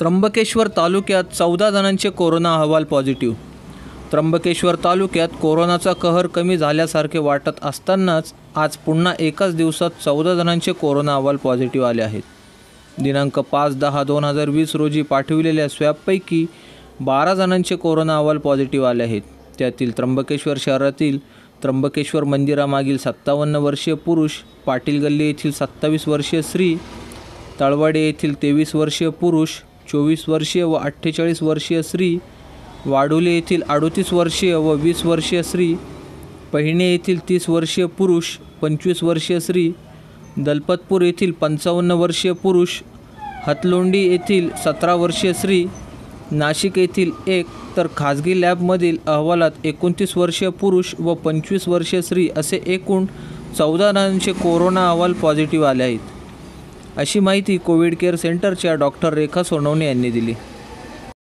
त्र्यंबकेश्वर तालुक्यात चौदा जणांचे कोरोना अहवाल पॉझिटिव्ह. त्र्यंबकेश्वर तालुक्यात कोरोनाचा कहर कमी झाल्यासारखे वाटत असतानाच आज पुन्हा एकाच दिवसात चौदा जणांचे कोरोना अहवाल पॉझिटिव्ह आले आहेत. दिनांक पाच दहा दोन हजार वीस रोजी पाठविलेल्या स्वॅबपैकी बारा जणांचे कोरोना अहवाल पॉझिटिव्ह आले आहेत. त्यातील त्र्यंबकेश्वर शहरातील त्र्यंबकेश्वर मंदिरामागील सत्तावन्न वर्षीय पुरुष पाटील गल्ली येथील सत्तावीस वर्षीय स्त्री तळवाडे येथील तेवीस वर्षीय पुरुष चोवीस वर्षीय व अठ्ठेचाळीस वर्षीय स्त्री वाडोली येथील अडोतीस वर्षीय व वीस वर्षीय स्त्री पहिणे येथील तीस वर्षीय पुरुष पंचवीस वर्षीय स्त्री दलपतपूर येथील पंचावन्न वर्षीय पुरुष हतलोंडी येथील सतरा वर्षीय स्त्री नाशिक येथील एक तर खाजगी लॅबमधील अहवालात एकोणतीस वर्षीय पुरुष व पंचवीस वर्षीय स्त्री असे एकूण चौदा जणांचे कोरोना अहवाल पॉझिटिव्ह आले आहेत. अशी माहिती कोविड केअर सेंटरच्या डॉक्टर रेखा सोनवणे यांनी दिली.